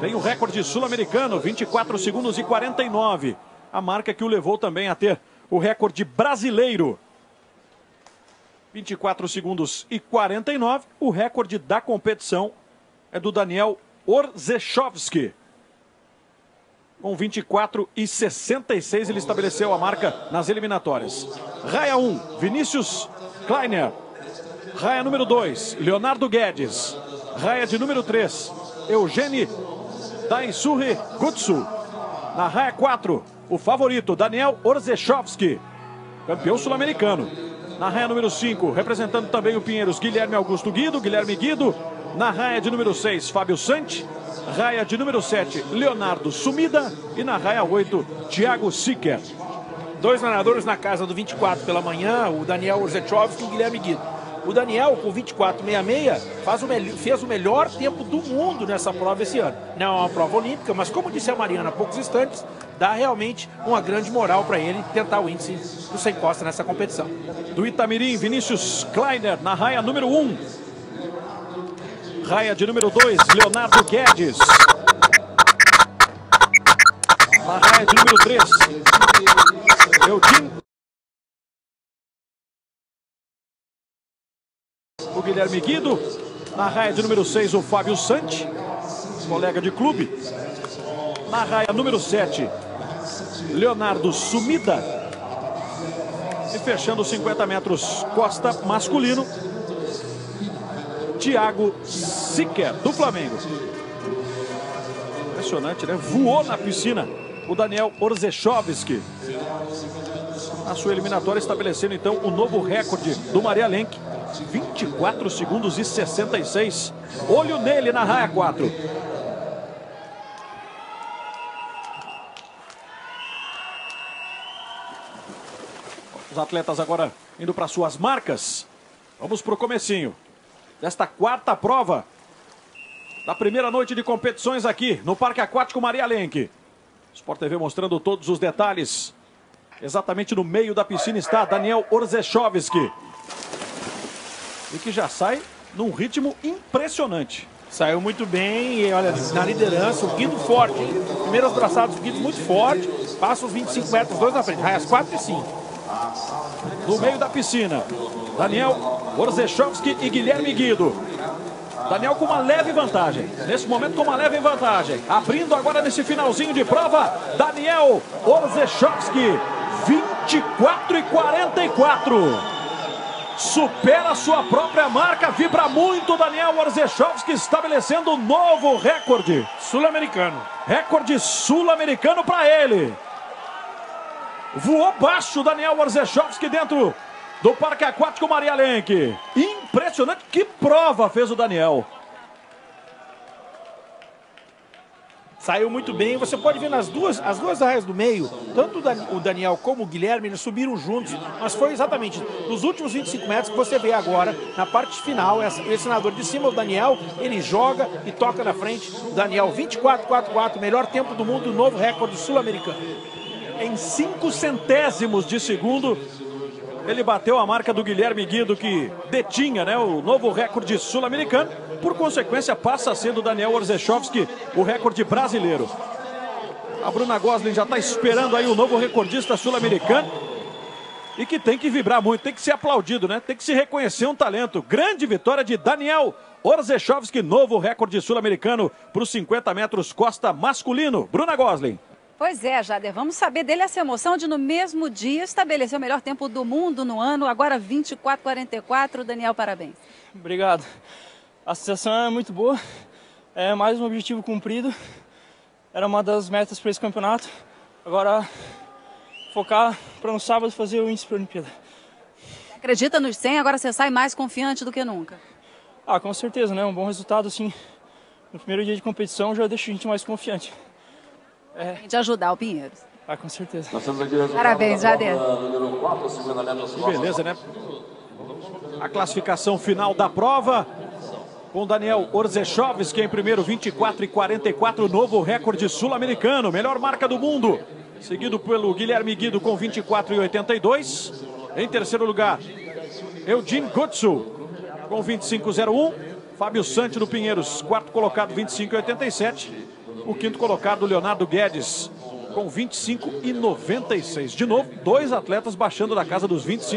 tem o recorde sul-americano, 24 segundos e 49. A marca que o levou também a ter o recorde brasileiro. 24 segundos e 49. O recorde da competição é do Daniel Orzechowski. Com 24 e 66, ele estabeleceu a marca nas eliminatórias. Raia 1, Vinícius Kleiner. Raia número 2, Leonardo Guedes. Raia de número 3, Eugênio Daisuri Gutsu. Na raia 4, o favorito, Daniel Orzechowski, campeão sul-americano. Na raia número 5, representando também o Pinheiros, Guilherme Augusto Guido, Guilherme Guido. Na raia de número 6, Fábio Santi. Raia de número 7, Leonardo Sumida. E na raia 8, Thiago Sicker. Dois nadadores na casa do 24 pela manhã, o Daniel Orzechowski e o Guilherme Guido. O Daniel, com 24,66, faz o fez o melhor tempo do mundo nessa prova esse ano. Não é uma prova olímpica, mas como disse a Mariana há poucos instantes, dá realmente uma grande moral para ele tentar o índice do sem costa nessa competição. Do Itamirim, Vinícius Kleiner, na raia número 1. Raia de número 2, Leonardo Guedes. Na raia de número 3, Eugênio Guilherme Guido. Na raia de número 6, o Fábio Santi, colega de clube. Na raia número 7, Leonardo Sumida. E fechando os 50 metros, Costa masculino, Thiago Siquer, do Flamengo. Impressionante, né? Voou na piscina o Daniel Orzechowski. Na sua eliminatória, estabelecendo então o novo recorde do Maria Lenk. 24 segundos e 66. Olho nele na raia 4. Os atletas agora indo para suas marcas. Vamos para o comecinho desta quarta prova da primeira noite de competições aqui no Parque Aquático Maria Lenk. Sport TV mostrando todos os detalhes. Exatamente no meio da piscina está Daniel Orzechowski. E que já sai num ritmo impressionante. Saiu muito bem e olha, na liderança, o Guido forte. Hein? Primeiros braçados, o Guido muito forte. Passa os 25 metros, dois na frente. Raias 4 e 5. No meio da piscina, Daniel Orzechowski e Guilherme Guido. Daniel com uma leve vantagem. Nesse momento com uma leve vantagem. Abrindo agora nesse finalzinho de prova, Daniel Orzechowski. 24 e 44 supera sua própria marca, vibra muito Daniel Orzechowski estabelecendo um novo recorde sul-americano. Recorde sul-americano para ele. Voou baixo Daniel Orzechowski dentro do Parque Aquático Maria Lenk. Impressionante, que prova fez o Daniel. Saiu muito bem. Você pode ver nas duas, as duas áreas do meio, tanto o Daniel como o Guilherme, eles subiram juntos, mas foi exatamente nos últimos 25 metros que você vê agora, na parte final, esse nadador de cima, o Daniel, ele joga e toca na frente. Daniel 24-4-4, melhor tempo do mundo, novo recorde sul-americano. Em 5 centésimos de segundo, ele bateu a marca do Guilherme Guido, que detinha né, o novo recorde sul-americano. Por consequência, passa a ser do Daniel Orzechowski o recorde brasileiro. A Bruna Goslin já está esperando aí o novo recordista sul-americano. E que tem que vibrar muito, tem que ser aplaudido, né? Tem que se reconhecer um talento. Grande vitória de Daniel Orzechowski, novo recorde sul-americano para os 50 metros costa masculino. Bruna Goslin. Pois é, Jader, vamos saber dele essa emoção de no mesmo dia estabelecer o melhor tempo do mundo no ano, agora 24,44. Daniel, parabéns. Obrigado. A sensação é muito boa, é mais um objetivo cumprido. Era uma das metas para esse campeonato. Agora, focar para no sábado fazer o índice para a Olimpíada. Acredita nos 100, agora você sai mais confiante do que nunca. Ah, com certeza, né? Um bom resultado, assim, no primeiro dia de competição já deixa a gente mais confiante. É. De ajudar o Pinheiros. Ah, com certeza. Parabéns, Jader. Beleza, né? A classificação final da prova com Daniel Orzechowski em primeiro, 24 e 44, novo recorde sul-americano, melhor marca do mundo. Seguido pelo Guilherme Guido com 24 e 82. Em terceiro lugar, Eugene Gutsu com 25,01. Fábio Sante no Pinheiros, quarto colocado, 25 e 87. O quinto colocado, Leonardo Guedes, com 25 e 96. De novo, dois atletas baixando da casa dos 25.